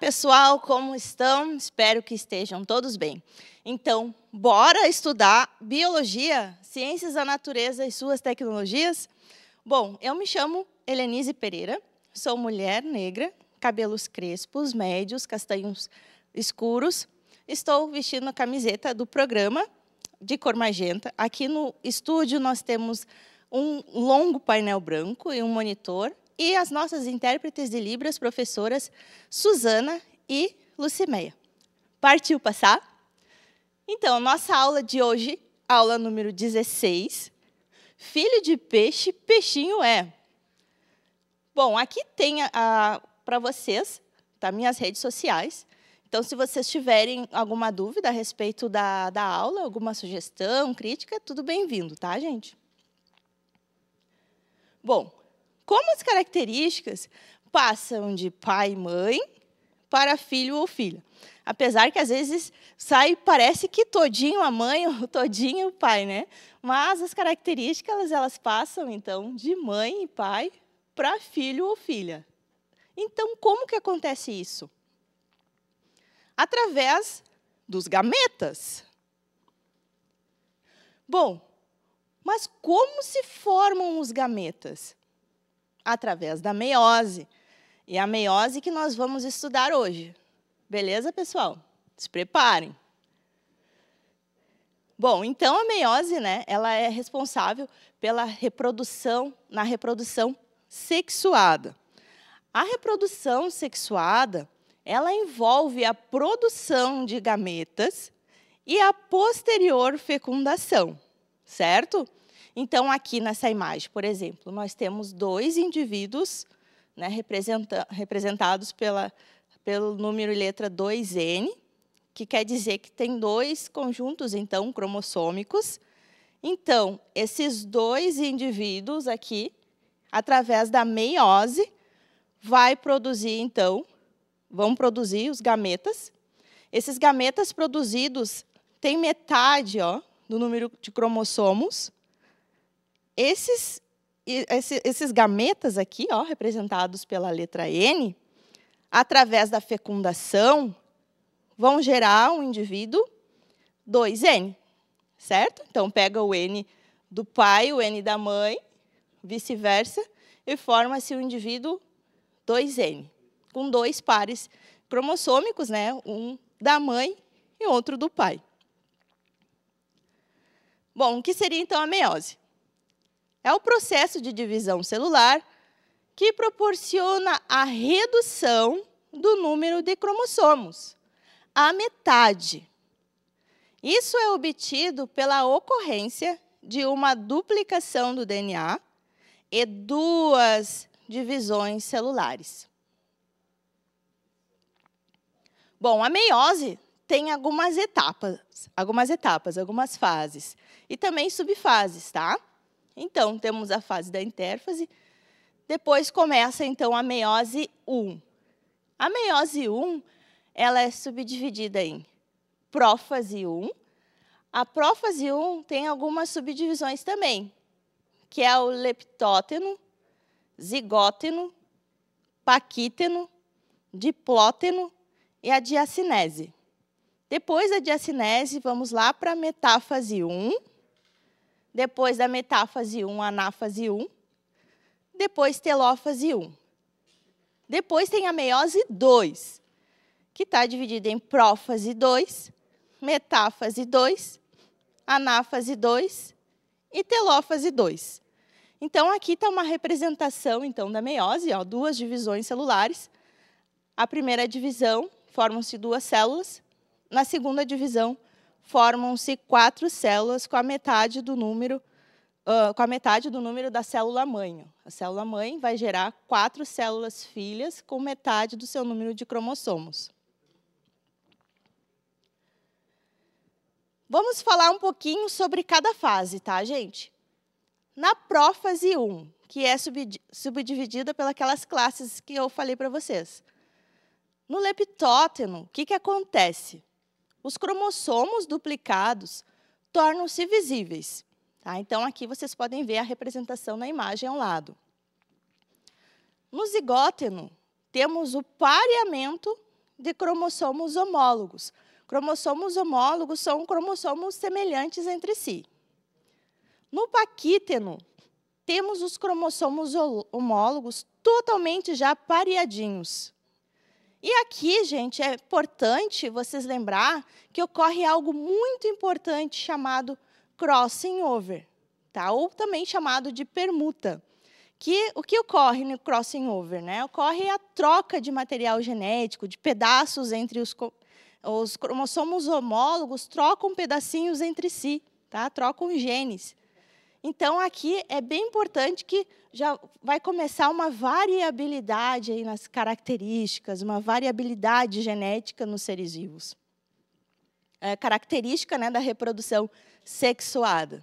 Pessoal, como estão? Espero que estejam todos bem. Então, bora estudar biologia, ciências da natureza e suas tecnologias? Bom, eu me chamo Helenise Pereira, sou mulher negra, cabelos crespos, médios, castanhos escuros. Estou vestindo a camiseta do programa de cor magenta. Aqui no estúdio nós temos um longo painel branco e um monitor e as nossas intérpretes de Libras, professoras Suzana e Lucimeia. Partiu passar? Então, nossa aula de hoje, aula número 16, filho de peixe, peixinho é. Bom, aqui tem para vocês, tá, minhas redes sociais. Então, se vocês tiverem alguma dúvida a respeito da, da aula, alguma sugestão, crítica, tudo bem-vindo, tá, gente? Bom, como as características passam de pai e mãe para filho ou filha. Apesar que às vezes sai, parece que todinho a mãe ou todinho o pai, né? Mas as características elas passam então de mãe e pai para filho ou filha. Então, como que acontece isso? Através dos gametas. Bom, mas como se formam os gametas? Através da meiose. E a meiose que nós vamos estudar hoje. Beleza, pessoal? Se preparem. Bom, então a meiose, né, ela é responsável pela reprodução, na reprodução sexuada. A reprodução sexuada, ela envolve a produção de gametas e a posterior fecundação, certo? Então, aqui nessa imagem, por exemplo, nós temos dois indivíduos né, representa representados pela, pelo número e letra 2N, que quer dizer que tem dois conjuntos, então, cromossômicos. Então, esses dois indivíduos aqui, através da meiose, vai produzir, então, vão produzir os gametas. Esses gametas produzidos têm metade ó, do número de cromossomos, esses, esses gametas aqui, ó, representados pela letra N, através da fecundação, vão gerar um indivíduo 2N, certo? Então, pega o N do pai, o N da mãe, vice-versa, e forma-se o indivíduo 2N, com dois pares cromossômicos, né? um da mãe e outro do pai. Bom, o que seria então a meiose? É o processo de divisão celular que proporciona a redução do número de cromossomos, à metade. Isso é obtido pela ocorrência de uma duplicação do DNA e duas divisões celulares. Bom, a meiose tem algumas etapas, algumas etapas, algumas fases e também subfases, tá? Então, temos a fase da intérfase. Depois começa, então, a meiose 1. A meiose 1 ela é subdividida em prófase 1. A prófase 1 tem algumas subdivisões também, que é o leptóteno, zigóteno, paquíteno, diplóteno e a diacinese. Depois da diacinese, vamos lá para a metáfase 1, depois da metáfase 1, anáfase 1, depois telófase 1. Depois tem a meiose 2, que está dividida em prófase 2, metáfase 2, anáfase 2 e telófase 2. Então, aqui está uma representação então da meiose, ó, duas divisões celulares. A primeira divisão, formam-se duas células. Na segunda divisão, formam-se quatro células com a metade do número uh, com a metade do número da célula mãe. A célula mãe vai gerar quatro células filhas com metade do seu número de cromossomos. Vamos falar um pouquinho sobre cada fase, tá, gente? Na prófase 1, que é subdividida pelas classes que eu falei para vocês. No leptóteno, o que, que acontece? Os cromossomos duplicados tornam-se visíveis. Tá? Então, aqui vocês podem ver a representação na imagem ao lado. No zigóteno, temos o pareamento de cromossomos homólogos. Cromossomos homólogos são cromossomos semelhantes entre si. No paquíteno, temos os cromossomos homólogos totalmente já pareadinhos. E aqui, gente, é importante vocês lembrar que ocorre algo muito importante chamado crossing over, tá? ou também chamado de permuta. Que, o que ocorre no crossing over? Né? Ocorre a troca de material genético, de pedaços entre os, os cromossomos homólogos, trocam pedacinhos entre si, tá? trocam genes. Então, aqui é bem importante que já vai começar uma variabilidade aí nas características, uma variabilidade genética nos seres vivos. É característica né, da reprodução sexuada.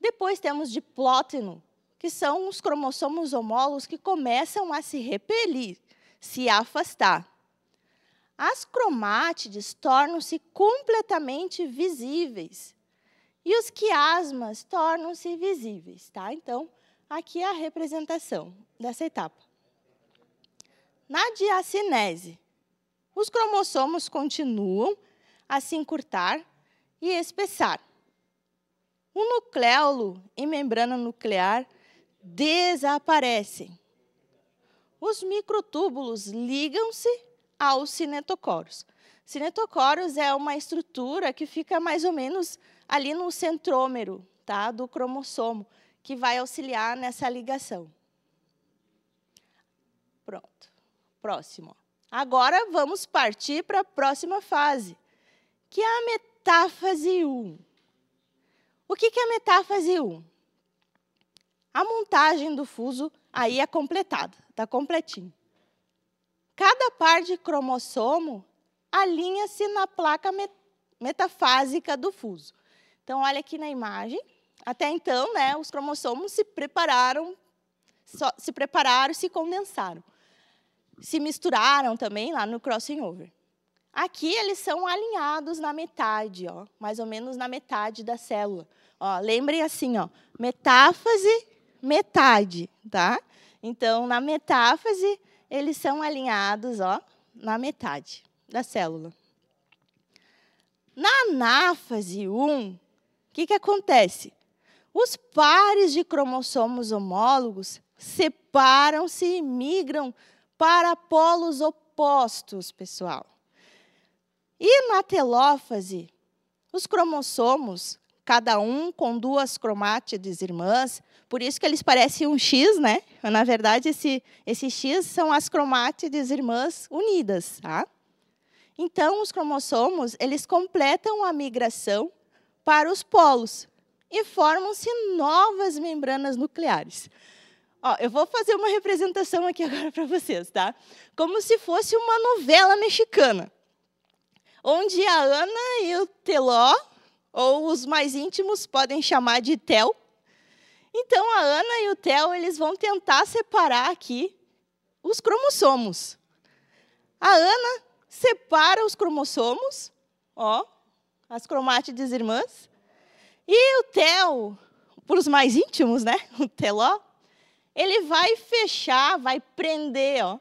Depois temos diplóteno, que são os cromossomos homólogos que começam a se repelir, se afastar. As cromátides tornam-se completamente visíveis e os quiasmas tornam-se visíveis. Tá? Então, aqui é a representação dessa etapa. Na diacinese, os cromossomos continuam a se encurtar e espessar. O nucleolo e membrana nuclear desaparecem. Os microtúbulos ligam-se aos cinetocoros. Cinetocoros é uma estrutura que fica mais ou menos ali no centrômero tá, do cromossomo, que vai auxiliar nessa ligação. Pronto. Próximo. Agora vamos partir para a próxima fase, que é a metáfase 1. O que é a metáfase 1? A montagem do fuso aí é completada, está completinho. Cada par de cromossomo alinha-se na placa metafásica do fuso. Então, olha aqui na imagem. Até então, né, os cromossomos se prepararam, só, se prepararam, se condensaram. Se misturaram também lá no crossing over. Aqui eles são alinhados na metade, ó, mais ou menos na metade da célula. Ó, lembrem assim, ó, metáfase, metade, tá? Então, na metáfase, eles são alinhados ó, na metade da célula. Na anáfase 1, o que, que acontece? Os pares de cromossomos homólogos separam-se e migram para polos opostos, pessoal. E na telófase, os cromossomos, cada um com duas cromátides irmãs, por isso que eles parecem um X, né? Na verdade, esse, esse X são as cromátides irmãs unidas, tá? Então, os cromossomos, eles completam a migração para os polos e formam-se novas membranas nucleares. Ó, eu vou fazer uma representação aqui agora para vocês, tá? Como se fosse uma novela mexicana, onde a Ana e o Teló, ou os mais íntimos podem chamar de Tel. Então a Ana e o Tel eles vão tentar separar aqui os cromossomos. A Ana separa os cromossomos, ó, as cromátides irmãs. E o Theo, para os mais íntimos, né? O Teló, ele vai fechar, vai prender ó,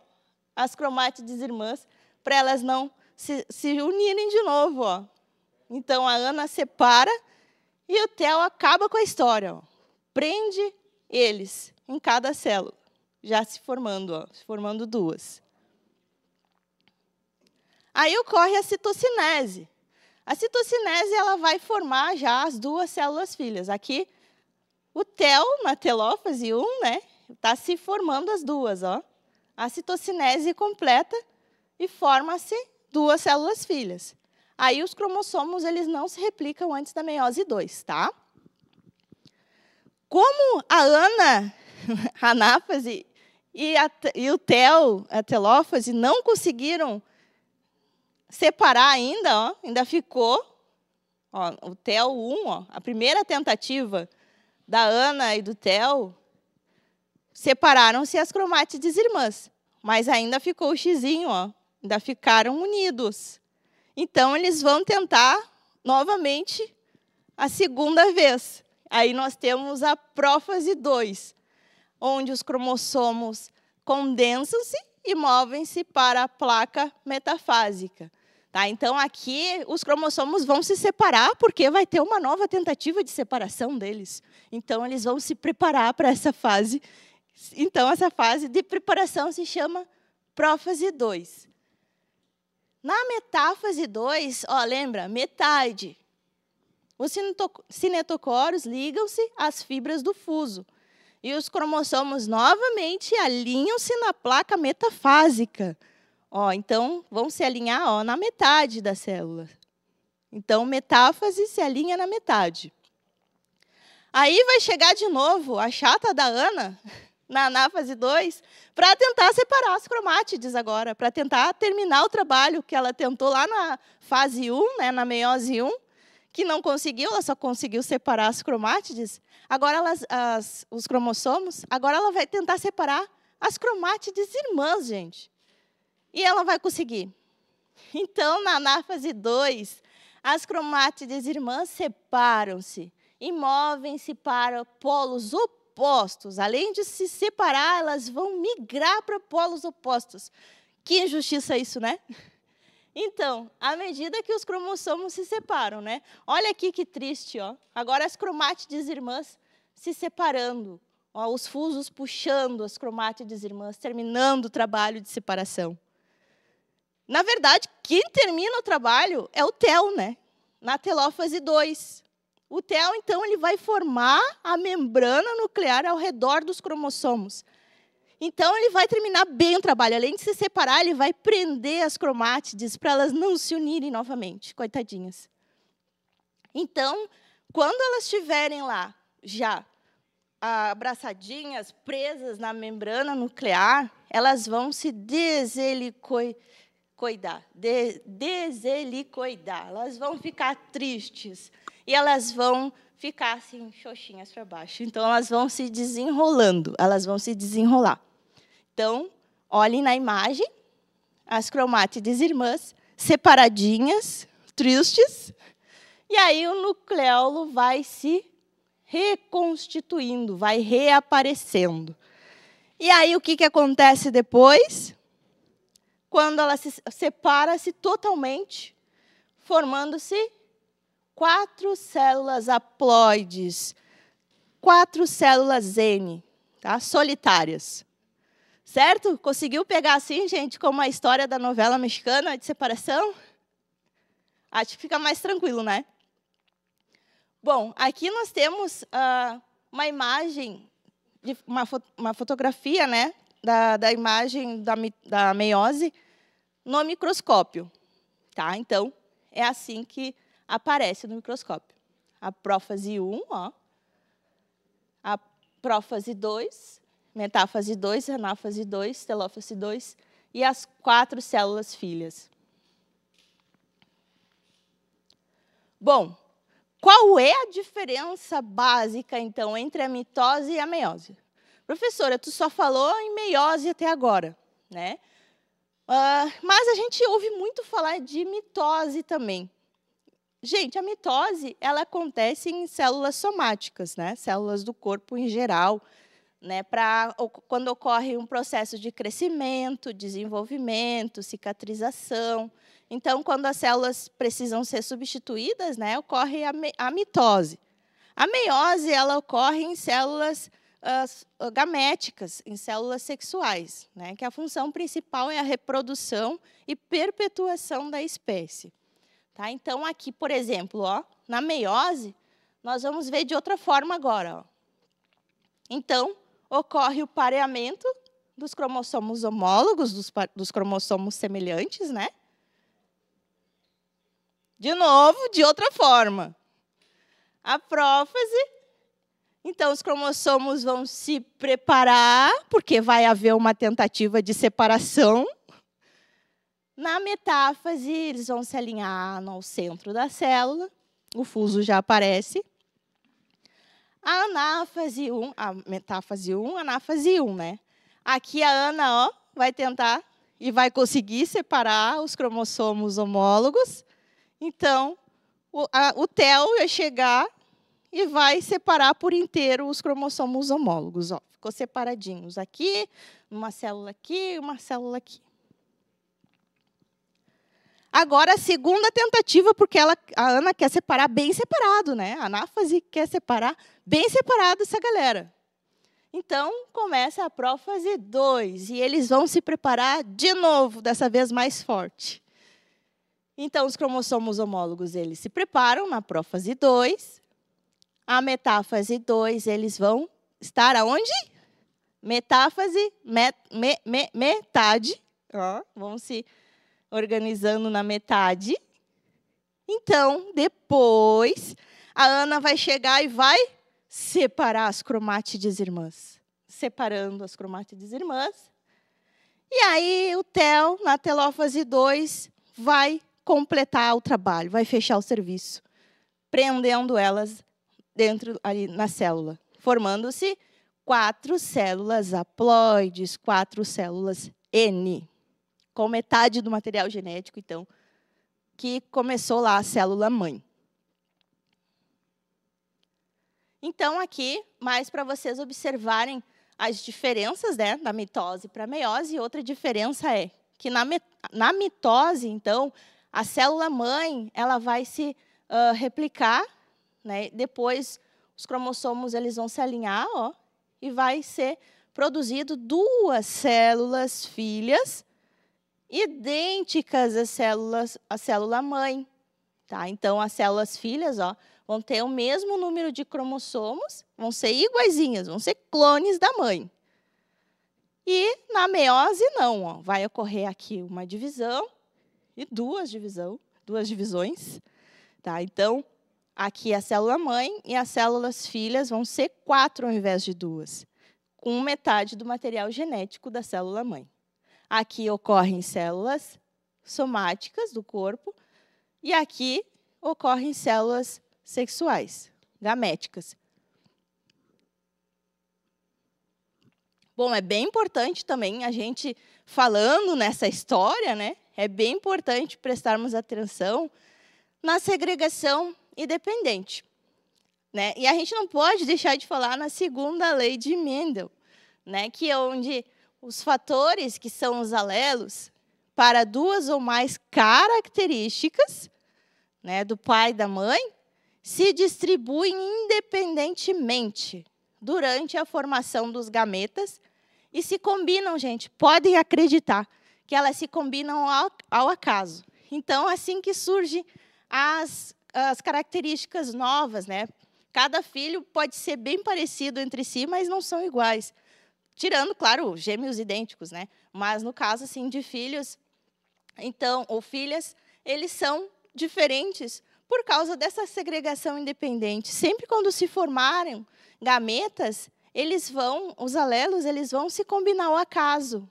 as cromátides irmãs para elas não se, se unirem de novo. Ó. Então a Ana separa e o Theo acaba com a história. Ó. Prende eles em cada célula, já se formando, ó, se formando duas. Aí ocorre a citocinese. A citocinese ela vai formar já as duas células filhas. Aqui, o tel, na telófase 1, né, está se formando as duas. Ó. A citocinese completa e forma-se duas células filhas. Aí os cromossomos eles não se replicam antes da meiose 2, tá? Como a ana, a anáfase e, a, e o tel, a telófase, não conseguiram separar ainda, ó, ainda ficou ó, o TEL 1, ó, a primeira tentativa da Ana e do TEL, separaram-se as cromátides irmãs, mas ainda ficou o xizinho, ó, ainda ficaram unidos. Então, eles vão tentar novamente a segunda vez. Aí nós temos a prófase 2, onde os cromossomos condensam-se e movem-se para a placa metafásica. Tá? Então, aqui, os cromossomos vão se separar, porque vai ter uma nova tentativa de separação deles. Então, eles vão se preparar para essa fase. Então, essa fase de preparação se chama prófase 2. Na metáfase 2, ó, lembra? Metade. Os cinetocoros ligam-se às fibras do fuso. E os cromossomos novamente alinham-se na placa metafásica. Ó, então, vão se alinhar ó, na metade da célula. Então, metáfase se alinha na metade. Aí vai chegar de novo a chata da Ana, na anáfase 2, para tentar separar as cromátides agora, para tentar terminar o trabalho que ela tentou lá na fase 1, né, na meiose 1, que não conseguiu, ela só conseguiu separar as cromátides. Agora elas, as, os cromossomos, agora ela vai tentar separar as cromátides irmãs, gente. E ela vai conseguir. Então, na anáfase 2, as cromátides irmãs separam-se e movem-se para polos opostos. Além de se separar, elas vão migrar para polos opostos. Que injustiça isso, né? Então, à medida que os cromossomos se separam, né? Olha aqui que triste, ó. Agora as cromátides irmãs se separando, ó, os fusos puxando as cromátides irmãs, terminando o trabalho de separação. Na verdade, quem termina o trabalho é o TEL, né? Na telófase 2. O TEL, então, ele vai formar a membrana nuclear ao redor dos cromossomos. Então, ele vai terminar bem o trabalho. Além de se separar, ele vai prender as cromátides para elas não se unirem novamente, coitadinhas. Então, quando elas estiverem lá, já abraçadinhas, presas na membrana nuclear, elas vão se deselicoidar coidar, de, deselicoidar. Elas vão ficar tristes e elas vão ficar assim, xoxinhas para baixo. Então, elas vão se desenrolando, elas vão se desenrolar. Então, olhem na imagem as cromátides irmãs separadinhas, tristes, e aí o nucleolo vai se reconstituindo, vai reaparecendo. E aí o que, que acontece depois? Quando ela se separa-se totalmente, formando-se quatro células haploides, quatro células N, tá? solitárias. Certo? Conseguiu pegar assim, gente, como a história da novela mexicana de separação? Acho que fica mais tranquilo, né? Bom, aqui nós temos uh, uma imagem, de uma, uma fotografia, né, da, da imagem da, da meiose no microscópio. Tá? Então, é assim que aparece no microscópio. A prófase 1, ó, a prófase 2, metáfase 2, anáfase 2, telófase 2 e as quatro células filhas. Bom, qual é a diferença básica, então, entre a mitose e a meiose? Professora, tu só falou em meiose até agora, né? Uh, mas a gente ouve muito falar de mitose também. Gente, a mitose ela acontece em células somáticas, né? Células do corpo em geral, né? Para quando ocorre um processo de crescimento, desenvolvimento, cicatrização. Então, quando as células precisam ser substituídas, né? Ocorre a, a mitose. A meiose ela ocorre em células uh, gaméticas, em células sexuais, né, que a função principal é a reprodução e perpetuação da espécie. Tá? Então, aqui, por exemplo, ó, na meiose, nós vamos ver de outra forma agora. Ó. Então, ocorre o pareamento dos cromossomos homólogos, dos, dos cromossomos semelhantes, né? De novo, de outra forma. A prófase então, os cromossomos vão se preparar, porque vai haver uma tentativa de separação. Na metáfase, eles vão se alinhar no centro da célula. O fuso já aparece. A anáfase 1, a metáfase 1, a anáfase 1, né? Aqui a Ana, ó, vai tentar e vai conseguir separar os cromossomos homólogos. Então, o, a, o ia chegar e vai separar por inteiro os cromossomos homólogos. Ó, ficou separadinhos aqui, uma célula aqui uma célula aqui. Agora, a segunda tentativa, porque ela, a Ana quer separar bem separado, né? A anáfase quer separar bem separado essa galera. Então, começa a prófase 2, e eles vão se preparar de novo, dessa vez mais forte. Então, os cromossomos homólogos, eles se preparam na prófase 2. A metáfase 2, eles vão estar aonde? Metáfase, met, me, me, metade. Vão se organizando na metade. Então, depois, a Ana vai chegar e vai separar as cromátides irmãs. Separando as cromátides irmãs. E aí, o Theo, na telófase 2, vai completar o trabalho, vai fechar o serviço, prendendo elas dentro ali na célula, formando-se quatro células haploides, quatro células N com metade do material genético, então, que começou lá a célula mãe. Então, aqui, mais para vocês observarem as diferenças né, da mitose para a meiose, outra diferença é que na, na mitose, então, a célula mãe ela vai se uh, replicar, né, depois os cromossomos eles vão se alinhar, ó, e vai ser produzido duas células filhas idênticas às células, à célula mãe. Tá? Então, as células filhas ó, vão ter o mesmo número de cromossomos, vão ser iguaizinhas, vão ser clones da mãe. E na meiose, não. Ó, vai ocorrer aqui uma divisão e duas, divisão, duas divisões. Tá? Então, aqui a célula mãe e as células filhas vão ser quatro ao invés de duas, com metade do material genético da célula mãe. Aqui ocorrem células somáticas do corpo e aqui ocorrem células sexuais, gaméticas. Bom, é bem importante também a gente falando nessa história, né? É bem importante prestarmos atenção na segregação independente, né? E a gente não pode deixar de falar na segunda lei de Mendel, né? Que é onde os fatores, que são os alelos, para duas ou mais características né, do pai e da mãe, se distribuem independentemente durante a formação dos gametas e se combinam, gente. Podem acreditar que elas se combinam ao, ao acaso. Então, assim que surgem as, as características novas, né? Cada filho pode ser bem parecido entre si, mas não são iguais. Tirando, claro, gêmeos idênticos, né? Mas no caso assim de filhos, então, ou filhas, eles são diferentes por causa dessa segregação independente. Sempre quando se formarem gametas, eles vão, os alelos, eles vão se combinar ao acaso.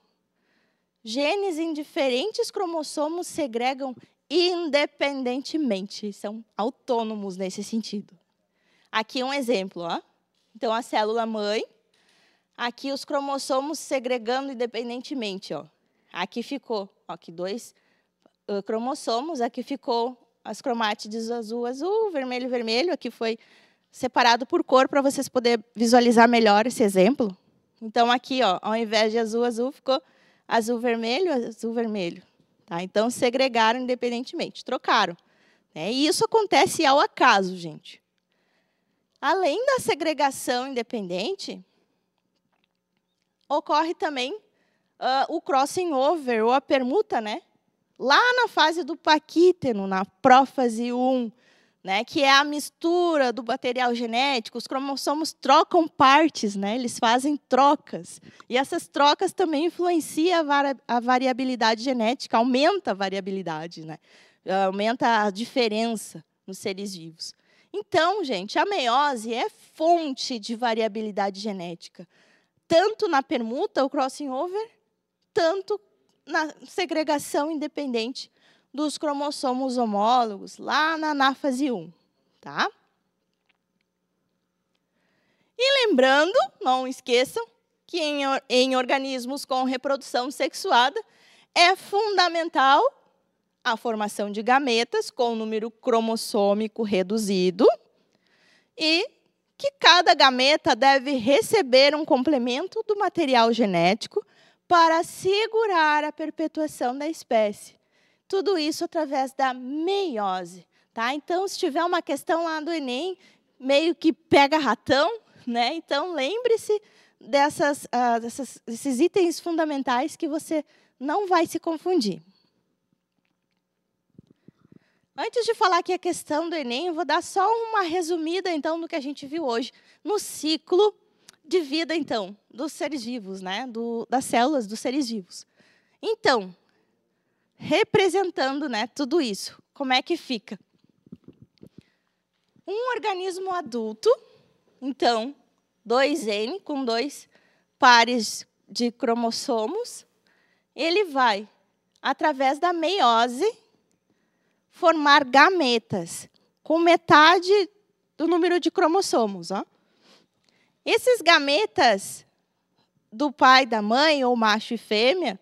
Genes em diferentes cromossomos segregam independentemente, são autônomos nesse sentido. Aqui um exemplo, ó. Então a célula mãe Aqui os cromossomos segregando independentemente, ó. Aqui ficou, ó, aqui dois uh, cromossomos, aqui ficou as cromátides azul, azul, vermelho, vermelho. Aqui foi separado por cor para vocês poderem visualizar melhor esse exemplo. Então aqui, ó, ao invés de azul, azul, ficou azul, vermelho, azul, vermelho. Tá? Então segregaram independentemente, trocaram. Né? E isso acontece ao acaso, gente. Além da segregação independente, ocorre também uh, o crossing over, ou a permuta, né? Lá na fase do paquíteno, na prófase 1, né, que é a mistura do material genético, os cromossomos trocam partes, né, eles fazem trocas. E essas trocas também influenciam a, variabilidade genética, aumenta a variabilidade, né, aumenta a diferença nos seres vivos. Então, gente, a meiose é fonte de variabilidade genética tanto na permuta, o crossing over, tanto na segregação independente dos cromossomos homólogos, lá na anáfase 1. Tá? E lembrando, não esqueçam, que em, em organismos com reprodução sexuada é fundamental a formação de gametas com número cromossômico reduzido e que cada gameta deve receber um complemento do material genético para assegurar a perpetuação da espécie. Tudo isso através da meiose. Tá? Então, se tiver uma questão lá do Enem, meio que pega ratão, né? então lembre-se dessas, uh, dessas, desses itens fundamentais que você não vai se confundir. Antes de falar aqui a questão do Enem, eu vou dar só uma resumida, então, do que a gente viu hoje no ciclo de vida, então, dos seres vivos, né? Do, das células dos seres vivos. Então, representando né, tudo isso, como é que fica? Um organismo adulto, então, 2N, com dois pares de cromossomos, ele vai, através da meiose, formar gametas, com metade do número de cromossomos. Ó. Esses gametas do pai da mãe, ou macho e fêmea,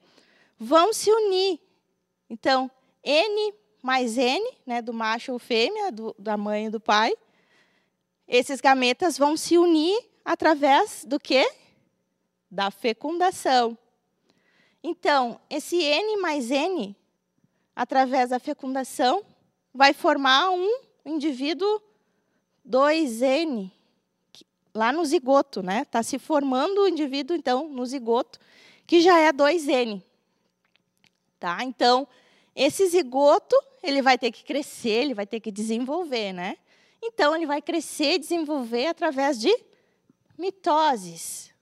vão se unir. Então, N mais N, né, do macho ou fêmea, do, da mãe e do pai, esses gametas vão se unir através do quê? Da fecundação. Então, esse N mais N, através da fecundação, vai formar um indivíduo 2N, lá no zigoto, né? Está se formando o indivíduo, então, no zigoto, que já é 2N. Tá? Então, esse zigoto, ele vai ter que crescer, ele vai ter que desenvolver, né? Então, ele vai crescer e desenvolver através de mitoses.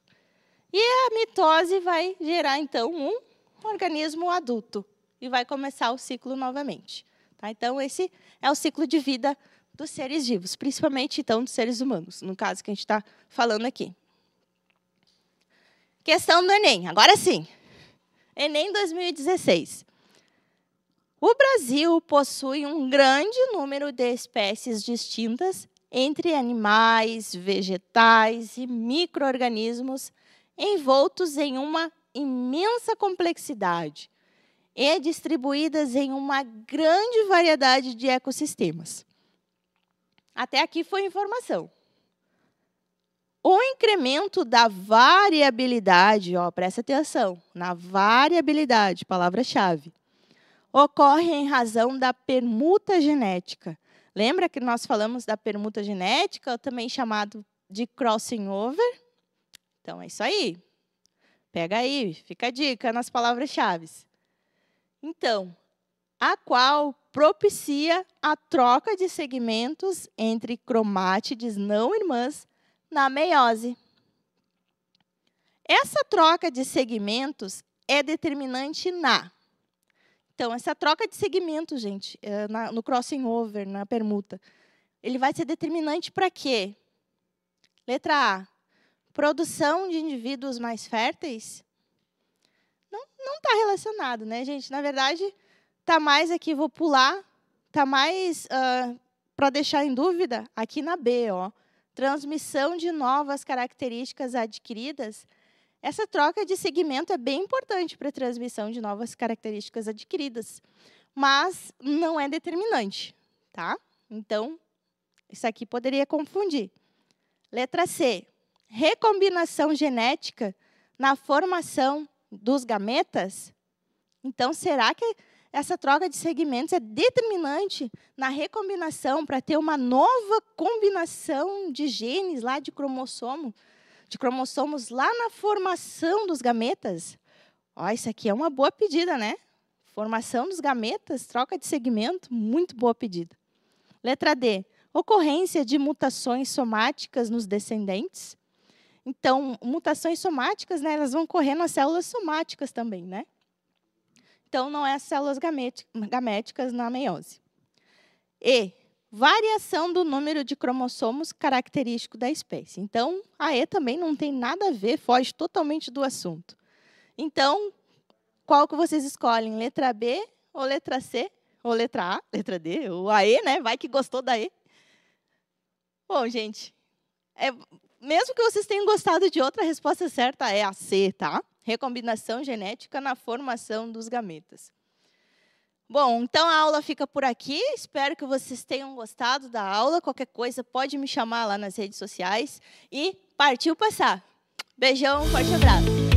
E a mitose vai gerar, então, um organismo adulto. E vai começar o ciclo novamente. Tá? Então, esse é o ciclo de vida dos seres vivos, principalmente então dos seres humanos, no caso que a gente está falando aqui. Questão do Enem, agora sim. Enem 2016. O Brasil possui um grande número de espécies distintas entre animais, vegetais e microorganismos envoltos em uma imensa complexidade e distribuídas em uma grande variedade de ecossistemas. Até aqui foi informação. O incremento da variabilidade, ó, presta atenção, na variabilidade, palavra-chave, ocorre em razão da permuta genética. Lembra que nós falamos da permuta genética, também chamado de crossing over? Então é isso aí. Pega aí, fica a dica nas palavras-chave. Então, a qual propicia a troca de segmentos entre cromátides não irmãs na meiose. Essa troca de segmentos é determinante na. Então, essa troca de segmentos, gente, é, no crossing over, na permuta, ele vai ser determinante para quê? Letra A. Produção de indivíduos mais férteis? Não está relacionado, né, gente? Na verdade, Está mais aqui, vou pular, está mais uh, ah, para deixar em dúvida, aqui na B, ó. Transmissão de novas características adquiridas. Essa troca de segmento é bem importante para a transmissão de novas características adquiridas, mas não é determinante, tá? Então, isso aqui poderia confundir. Letra C. Recombinação genética na formação dos gametas. Então, será que essa troca de segmentos é determinante na recombinação para ter uma nova combinação de genes lá de cromossomo, de cromossomos lá na formação dos gametas. Ó, isso aqui é uma boa pedida, né? Formação dos gametas, troca de segmento, muito boa pedida. Letra D. Ocorrência de mutações somáticas nos descendentes. Então, mutações somáticas, né, elas vão ocorrer nas células somáticas também, né? Então, não é células gaméticas na meiose. E variação do número de cromossomos característico da espécie. Então, a E também não tem nada a ver, foge totalmente do assunto. Então, qual que vocês escolhem? Letra B ou letra C? Ou letra A, letra D, ou a E, né? Vai que gostou da E. Bom, gente, é, mesmo que vocês tenham gostado de outra, a resposta certa é a C, tá? Recombinação genética na formação dos gametas. Bom, então a aula fica por aqui. Espero que vocês tenham gostado da aula. Qualquer coisa pode me chamar lá nas redes sociais e partiu passar. Beijão, forte abraço.